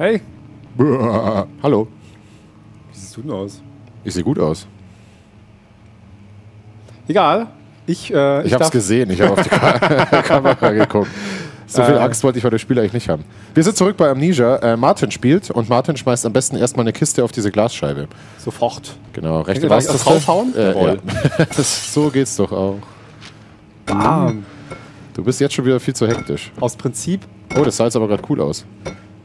Hey. Hallo. wie siehst du denn aus? Ich sehe gut aus. Egal. Ich, äh, Ich, habe es darf- gesehen. Ich habe auf die Ka Kamera geguckt. So viel Äh. Angst wollte ich bei dem Spiel eigentlich nicht haben. Wir sind zurück bei Amnesia. Äh, Martin spielt und Martin schmeißt am besten erstmal eine Kiste auf diese Glasscheibe. Sofort. Genau, rechte ich Maustaste. draufhauen? Äh, ja. So geht's doch auch. Bam. Du bist jetzt schon wieder viel zu hektisch. Aus Prinzip. Oh, das sah jetzt aber gerade cool aus.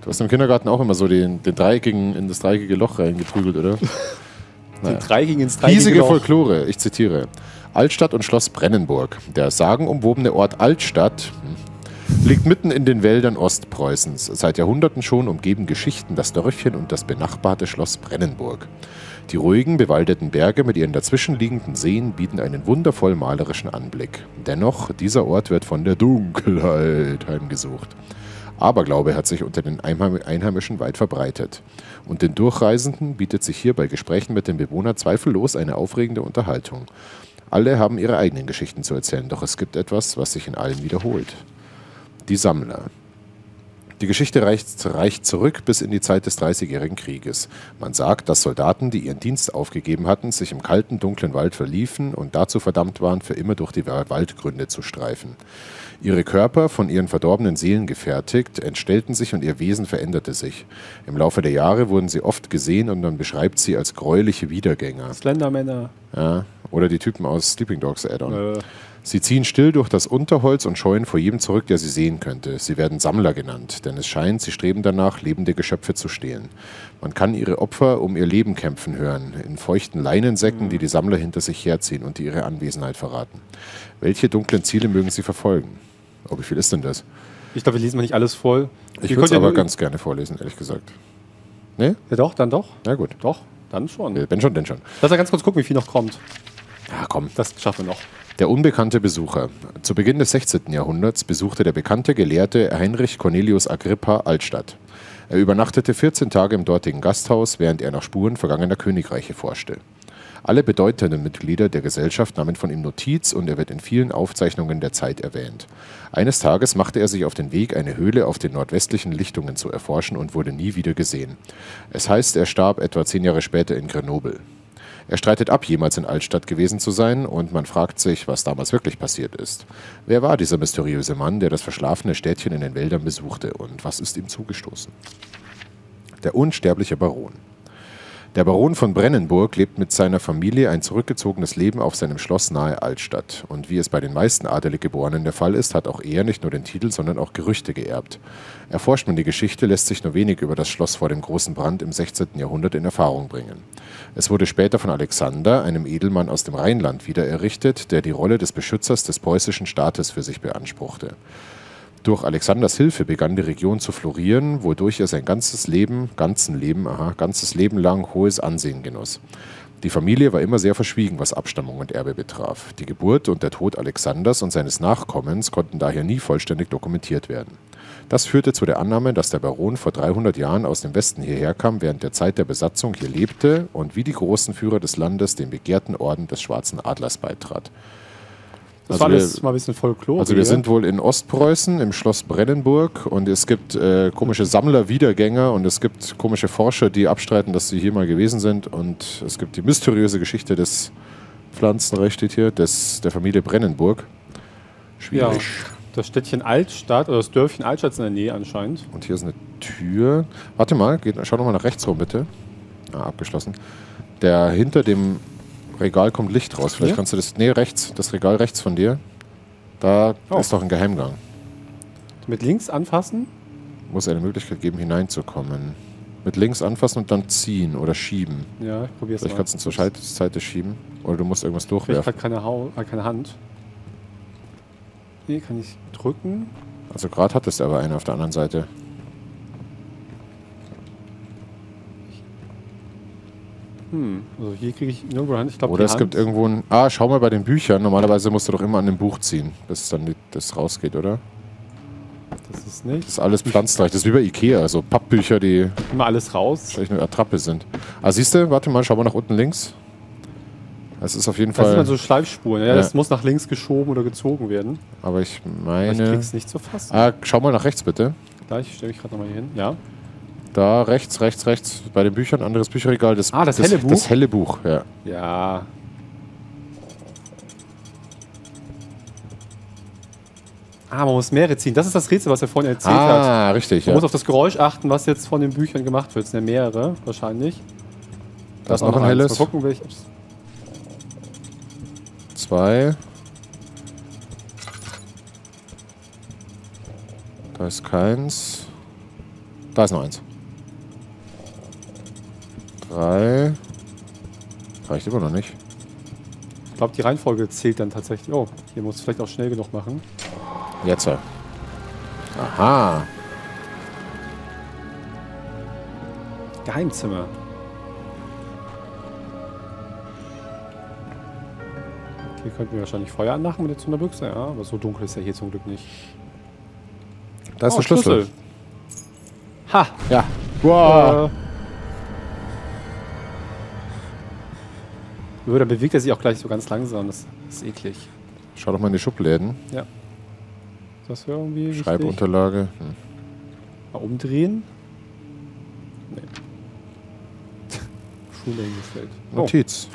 Du hast im Kindergarten auch immer so den, den dreieckigen, in das dreieckige Loch reingeprügelt, oder? Den Dreieckigen ins Dreieckige Riesige Loch. Folklore, ich zitiere. Altstadt und Schloss Brennenburg. Der sagenumwobene Ort Altstadt hm, liegt mitten in den Wäldern Ostpreußens. Seit Jahrhunderten schon umgeben Geschichten das Dörfchen und das benachbarte Schloss Brennenburg. Die ruhigen, bewaldeten Berge mit ihren dazwischenliegenden Seen bieten einen wundervoll malerischen Anblick. Dennoch, dieser Ort wird von der Dunkelheit heimgesucht. Aberglaube hat sich unter den Einheim- Einheimischen weit verbreitet. Und den Durchreisenden bietet sich hier bei Gesprächen mit den Bewohnern zweifellos eine aufregende Unterhaltung. Alle haben ihre eigenen Geschichten zu erzählen, doch es gibt etwas, was sich in allen wiederholt. Die Sammler. Die Geschichte reicht, reicht zurück bis in die Zeit des Dreißigjährigen Krieges. Man sagt, dass Soldaten, die ihren Dienst aufgegeben hatten, sich im kalten, dunklen Wald verliefen und dazu verdammt waren, für immer durch die Waldgründe zu streifen. Ihre Körper, von ihren verdorbenen Seelen gefertigt, entstellten sich und ihr Wesen veränderte sich. Im Laufe der Jahre wurden sie oft gesehen und man beschreibt sie als gräuliche Wiedergänger. Slendermänner. Ja, oder die Typen aus Sleeping Dogs Add-on. Äh, Sie ziehen still durch das Unterholz und scheuen vor jedem zurück, der sie sehen könnte. Sie werden Sammler genannt, denn es scheint, sie streben danach, lebende Geschöpfe zu stehlen. Man kann ihre Opfer um ihr Leben kämpfen hören, in feuchten Leinensäcken, die die Sammler hinter sich herziehen und die ihre Anwesenheit verraten. Welche dunklen Ziele mögen sie verfolgen? Oh, wie viel ist denn das? ich glaube, wir lesen mal nicht alles voll. Ich würde es ja aber ganz gerne vorlesen, ehrlich gesagt. Ne? Ja, doch, dann doch. Na gut. Doch, dann schon. Wenn schon, denn schon. Lass mal ganz kurz gucken, wie viel noch kommt. Ja, komm. Das schaffen wir noch. Der unbekannte Besucher. Zu Beginn des 16. Jahrhunderts besuchte der bekannte Gelehrte Heinrich Cornelius Agrippa Altstadt. Er übernachtete 14 Tage im dortigen Gasthaus, während er nach Spuren vergangener Königreiche forschte. Alle bedeutenden Mitglieder der Gesellschaft nahmen von ihm Notiz und er wird in vielen Aufzeichnungen der Zeit erwähnt. Eines Tages machte er sich auf den Weg, eine Höhle auf den nordwestlichen Lichtungen zu erforschen und wurde nie wieder gesehen. Es heißt, er starb etwa zehn Jahre später in Grenoble. Er streitet ab, jemals in Altstadt gewesen zu sein, und man fragt sich, was damals wirklich passiert ist. Wer war dieser mysteriöse Mann, der das verschlafene Städtchen in den Wäldern besuchte, und was ist ihm zugestoßen? Der unsterbliche Baron. Der Baron von Brennenburg lebt mit seiner Familie ein zurückgezogenes Leben auf seinem Schloss nahe Altstadt. Und wie es bei den meisten adelig Geborenen der Fall ist, hat auch er nicht nur den Titel, sondern auch Gerüchte geerbt. Erforscht man die Geschichte, lässt sich nur wenig über das Schloss vor dem großen Brand im 16. Jahrhundert in Erfahrung bringen. Es wurde später von Alexander, einem Edelmann aus dem Rheinland, wieder errichtet, der die Rolle des Beschützers des preußischen Staates für sich beanspruchte. Durch Alexanders Hilfe begann die Region zu florieren, wodurch er sein ganzes Leben, ganzen Leben, aha, ganzes Leben lang hohes Ansehen genoss. Die Familie war immer sehr verschwiegen, was Abstammung und Erbe betraf. Die Geburt und der Tod Alexanders und seines Nachkommens konnten daher nie vollständig dokumentiert werden. Das führte zu der Annahme, dass der Baron vor 300 Jahren aus dem Westen hierher kam, während der Zeit der Besatzung hier lebte und wie die großen Führer des Landes dem begehrten Orden des Schwarzen Adlers beitrat. Das Also war alles wir- mal ein bisschen Folklore. Also wir hier. sind wohl in Ostpreußen im Schloss Brennenburg und es gibt äh, komische Sammler-Wiedergänger und es gibt komische Forscher, die abstreiten, dass sie hier mal gewesen sind und es gibt die mysteriöse Geschichte des Pflanzenrecht steht hier, des, der Familie Brennenburg. ja, Schwierig. das Städtchen Altstadt oder das Dörfchen Altstadt ist in der Nähe anscheinend. Und hier ist eine Tür. Warte mal, geht, schau noch mal nach rechts rum, bitte. Ah, abgeschlossen. Der hinter dem Regal kommt Licht raus. Vielleicht Hier? kannst du das. Nee, rechts, das Regal rechts von dir. Da Oh. ist doch ein Geheimgang. Mit links anfassen. Muss eine Möglichkeit geben, hineinzukommen. Mit links anfassen und dann ziehen oder schieben. Ja, ich probiere es Vielleicht mal. kannst du zur Seite schieben. Oder du musst irgendwas Ich durchwerfen. habe keine, Hau äh, keine Hand. Hier kann ich drücken. Also gerade hattest du aber eine auf der anderen Seite. Hm, also hier kriege ich nirgendwo Hand. Ich glaube, Oder es gibt irgendwo ein. Ah, schau mal bei den Büchern. Normalerweise musst du doch immer an dem Buch ziehen, bis dann die, das rausgeht, oder? Das ist nicht. Das ist alles Pflanzenreich. Das ist wie bei Ikea, also Pappbücher, die Immer alles raus. vielleicht eine Attrappe sind. Ah, siehst du, warte mal, schau mal nach unten links. Es ist auf jeden Das sind Fall. dann so Schleifspuren. Ja, Ja. das muss nach links geschoben oder gezogen werden. aber ich Aber ich meine. krieg's nicht zu fassen. Ah, schau mal nach rechts bitte. Gleich stelle ich gerade nochmal hier hin. Ja. Da rechts, rechts, rechts, bei den Büchern, anderes Bücherregal. Das, Ah, das helle Buch? Das helle Buch, ja. Ja. Ah, man muss mehrere ziehen. Das ist das Rätsel, was er vorhin erzählt hat. Ah, richtig, Man ja. muss auf das Geräusch achten, was jetzt von den Büchern gemacht wird. Es sind ja mehrere, wahrscheinlich. Da ist noch ein eins. helles. Mal gucken, welches. Zwei. Da ist keins. Da ist noch eins. Drei. Reicht immer noch nicht. Ich glaube, die Reihenfolge zählt dann tatsächlich. Oh, hier muss es vielleicht auch schnell genug machen. Jetzt. ja. Aha. Geheimzimmer. Hier könnten wir wahrscheinlich Feuer anmachen mit der Zunderbüchse, ja, aber so dunkel ist ja hier zum Glück nicht. Da ist Oh, der Schlüssel. Ha! Ja. Wow. Äh, Nur, dann bewegt er sich auch gleich so ganz langsam. Das ist eklig. Schau doch mal in die Schubläden. Das wäre irgendwie. Schreibunterlage. Hm. Mal umdrehen. Nee. Schule hingestellt. Oh. Notiz.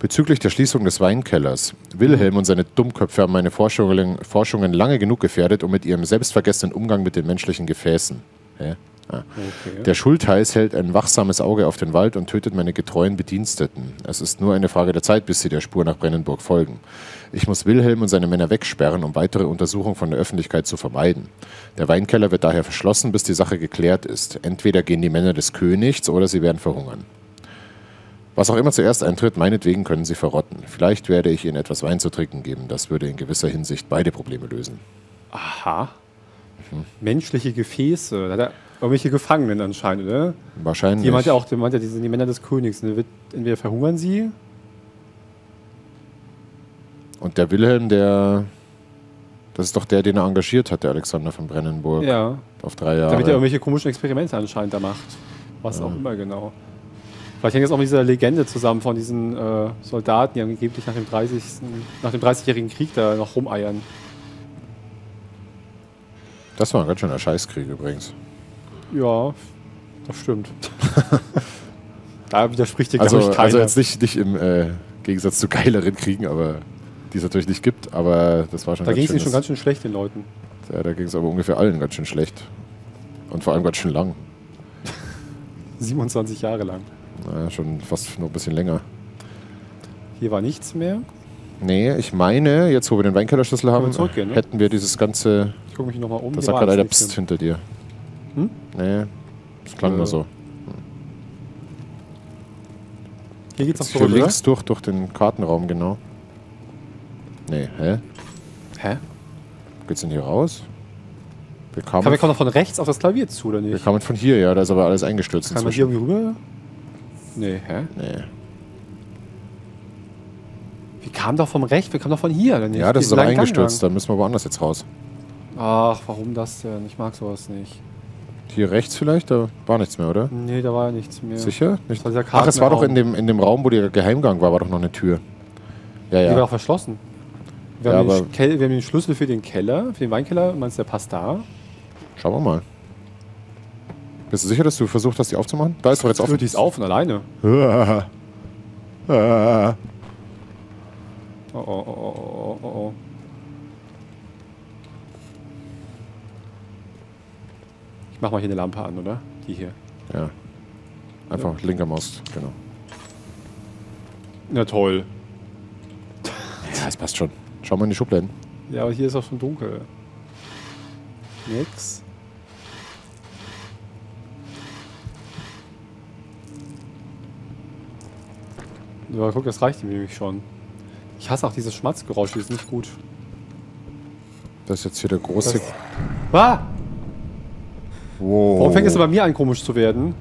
Bezüglich der Schließung des Weinkellers. Wilhelm und seine Dummköpfe haben meine Forschungen, Forschungen lange genug gefährdet, um mit ihrem selbstvergessenen Umgang mit den menschlichen Gefäßen. Hä? Okay. Der Schultheiß hält ein wachsames Auge auf den Wald und tötet meine getreuen Bediensteten. Es ist nur eine Frage der Zeit, bis sie der Spur nach Brennenburg folgen. Ich muss Wilhelm und seine Männer wegsperren, um weitere Untersuchungen von der Öffentlichkeit zu vermeiden. Der Weinkeller wird daher verschlossen, bis die Sache geklärt ist. Entweder gehen die Männer des Königs oder sie werden verhungern. Was auch immer zuerst eintritt, meinetwegen können sie verrotten. Vielleicht werde ich ihnen etwas Wein zu trinken geben. Das würde in gewisser Hinsicht beide Probleme lösen. Aha. Menschliche Gefäße. Da hat er irgendwelche Gefangenen anscheinend, oder? Wahrscheinlich. Die meint ja auch, die meint ja, die sind die Männer des Königs. Ne? Entweder verhungern sie. Und der Wilhelm, der. Das ist doch der, den er engagiert hat, der Alexander von Brennenburg. Ja. Auf drei Jahre. Damit er irgendwelche komischen Experimente anscheinend da macht. Was auch immer genau. Vielleicht hängt das auch mit dieser Legende zusammen von diesen äh, Soldaten, die angeblich nach dem 30. nach dem 30-jährigen Krieg da noch rumeiern. Das war ein ganz schöner Scheißkrieg übrigens. Ja, das stimmt. da widerspricht dir, Also, glaube ich, keiner. also jetzt nicht, nicht im äh, Gegensatz zu geileren Kriegen, aber die es natürlich nicht gibt, aber das war schon da ging es schon ganz schön schlecht, den Leuten. Ja, da ging es aber ungefähr allen ganz schön schlecht. Und vor allem ganz schön lang. 27 Jahre lang. Naja, schon fast noch ein bisschen länger. Hier war nichts mehr. Nee, ich meine, jetzt wo wir den Weinkellerschlüssel haben, ne? hätten wir dieses ganze. Ich gucke mich nochmal um. Da Hier sagt gerade einer Psst hinter dir. Hm? Nee, das klang Äh, nur so. mehr. Hier geht's noch Jetzt hier zurück, links durch, durch den Kartenraum, genau. Nee, hä? Hä? Geht's denn hier raus? Wir kamen, Kann wir kommen noch von rechts auf das Klavier zu, oder wir nicht? kamen von hier, ja, da ist aber alles eingestürzt Kann man hier inzwischen. irgendwie rüber? Nee, hä? Nee. Wir kamen doch vom Recht, wir kamen doch von hier, oder nicht? Ja, das ist aber eingestürzt, da müssen wir woanders jetzt raus. Ach, warum das denn? Ich mag sowas nicht. Hier rechts vielleicht, da war nichts mehr, oder? Nee, da war ja nichts mehr. Sicher? Nicht? Dieser Ach, es war doch in dem, in dem Raum, wo der Geheimgang war, war doch noch eine Tür. Ja, Die war ja. auch verschlossen. Wir, Ja, haben den wir haben den Schlüssel für den Keller, für den Weinkeller. Meinst du, der passt da? Schauen wir mal. Bist du sicher, dass du versucht hast, die aufzumachen? Da ist doch jetzt offen. die ist auf und alleine. Ah. Oh, oh, oh, oh, oh. Ich mach mal hier eine Lampe an, oder? Die hier. Ja. Einfach linker Maus, genau. Na toll. Ja, das passt schon. Schau mal in die Schubladen. Ja, aber hier ist auch schon dunkel. Nix. Ja, guck, das reicht ihm nämlich schon. Ich hasse auch dieses Schmatzgeräusch, die ist nicht gut. Das ist jetzt hier der große. Das- Ah! Wow. Warum fängt es bei mir an, komisch zu werden?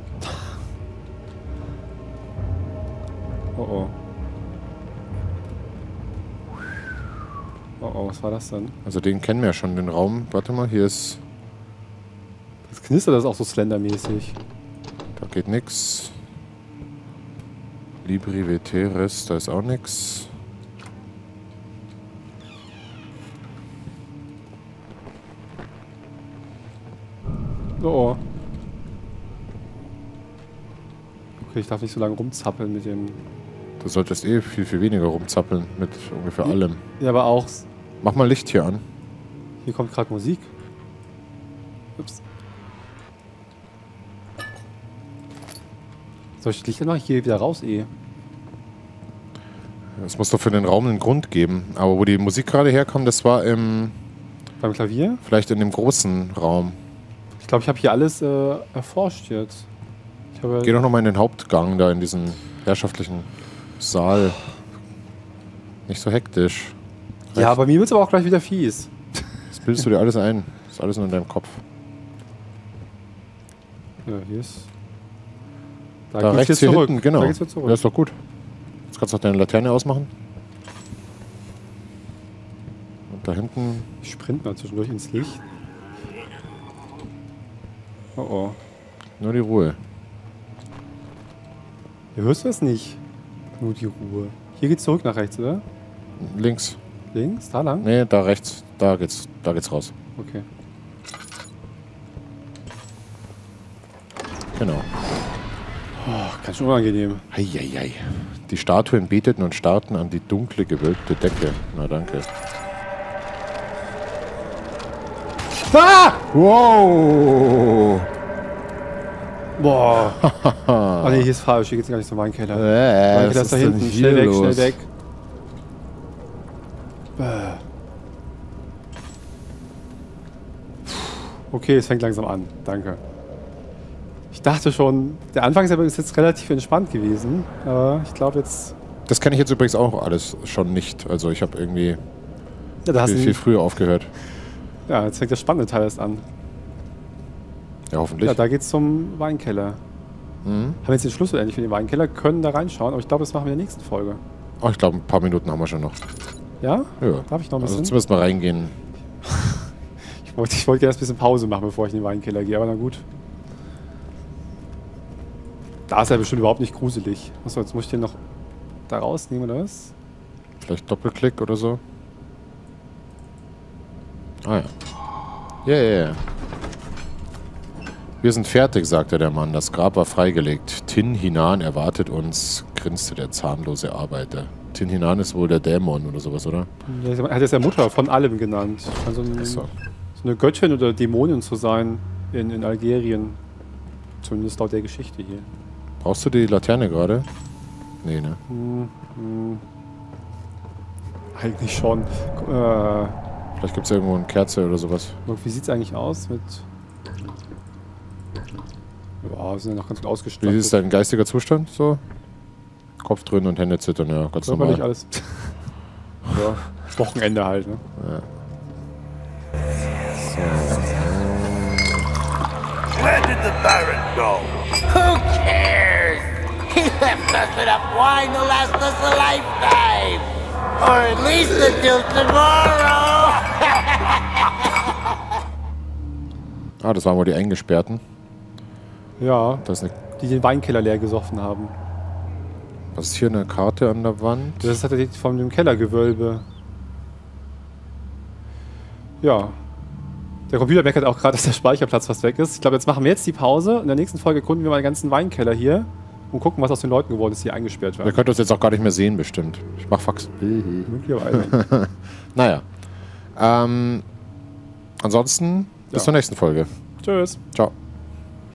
Oh oh. Oh oh, was war das denn? Also den kennen wir ja schon, den Raum. Warte mal, hier ist. Das knistert das auch so slendermäßig. Da geht nix. Libri Veteris, da ist auch nix. Oh. Okay, ich darf nicht so lange rumzappeln mit dem. Du solltest eh viel, viel weniger rumzappeln mit ungefähr Ja. allem. Ja, aber auch. Mach mal Licht hier an. Hier kommt gerade Musik. Ups. Soll ich das Licht anmachen? Ich gehe wieder raus, eh. Es muss doch für den Raum einen Grund geben. Aber wo die Musik gerade herkam, das war im, Beim Klavier? vielleicht in dem großen Raum. Ich glaube, ich habe hier alles äh, erforscht jetzt. Geh doch nochmal in den Hauptgang, da in diesen herrschaftlichen Saal. Nicht so hektisch. ja, bei mir wird es aber auch gleich wieder fies. Das bildest du dir alles ein. Das ist alles nur in deinem Kopf. Ja, hier ist. Da, Da, rechts hier zurück. hinten, genau. Da geht's wieder Ja, zurück. ist doch gut. Jetzt kannst du auch deine Laterne ausmachen. Und da hinten. Ich sprint mal zwischendurch ins Licht. Oh oh. Nur die Ruhe. Hier hörst du es nicht. Nur die Ruhe. Hier geht's zurück nach rechts, oder? Links. Links? Da lang? Nee, da rechts. Da geht's, da geht's raus. Okay. Genau. Oh, ganz unangenehm. Eieiei. Die Statuen beteten und starrten an die dunkle, gewölbte Decke. Na danke. Ah! Wow! Boah. Ah nee, hier ist falsch. Hier geht's gar nicht zum Weinkeller. Äh, Weinkeller ist da hinten. Schnell weg, schnell weg. Okay, es fängt langsam an. Danke. Ich dachte schon, der Anfang ist jetzt relativ entspannt gewesen. Aber ich glaube jetzt. Das kenne ich jetzt übrigens auch alles schon nicht. Also ich habe irgendwie Ja, viel, viel früher aufgehört. Ja, jetzt fängt der spannende Teil erst an. Ja, hoffentlich. Ja, da geht's zum Weinkeller. mhm. Haben wir jetzt den Schlüssel endlich für den Weinkeller, können da reinschauen, aber ich glaube, das machen wir in der nächsten Folge. Oh, ich glaube, ein paar Minuten haben wir schon noch. Ja? Ja. Darf ich noch ein Also bisschen? zumindest mal reingehen. Ich wollte, ich wollte erst ein bisschen Pause machen, bevor ich in den Weinkeller gehe, aber na gut. Da ist er bestimmt überhaupt nicht gruselig. Achso, jetzt muss ich den noch da rausnehmen, oder was? Vielleicht Doppelklick oder so. Ah ja. Ja, ja, ja. Wir sind fertig, sagte der Mann. Das Grab war freigelegt. Tin Hinan erwartet uns, grinste der zahnlose Arbeiter. Tin Hinan ist wohl der Dämon oder sowas, oder? Er hat jetzt ja Mutter von allem genannt. Scheint so, ein, so so. eine Göttin oder Dämonin zu sein in, in Algerien. Zumindest laut der Geschichte hier. Brauchst du die Laterne gerade? Nee, ne? Hm, hm. Eigentlich schon. Äh, Vielleicht gibt es irgendwo eine Kerze oder sowas. wie sieht es eigentlich aus mit. Ja, wir sind ja noch ganz gut Wie ausgestattet. ist dein geistiger Zustand so? Kopf drin und Hände zittern, ja, ganz Körperlich normal. alles. ja, Wochenende halt, ne? Where did the Baron go? Who cares? He left us enough wine to last us a lifetime. Or at least until tomorrow. Ah, das waren wohl die Eingesperrten. Ja, ist die den Weinkeller leer gesoffen haben. was ist hier eine Karte an der Wand? Das hat er von dem Kellergewölbe. Ja. Der Computer meckert auch gerade, dass der Speicherplatz fast weg ist. Ich glaube, jetzt machen wir jetzt die Pause. In der nächsten Folge erkunden wir mal den ganzen Weinkeller hier und gucken, was aus den Leuten geworden ist, die eingesperrt Ihr waren. könnt uns jetzt auch gar nicht mehr sehen, bestimmt. Ich mach Fax. Möglicherweise. Naja. Ähm, ansonsten bis Ja. zur nächsten Folge. Tschüss. Ciao.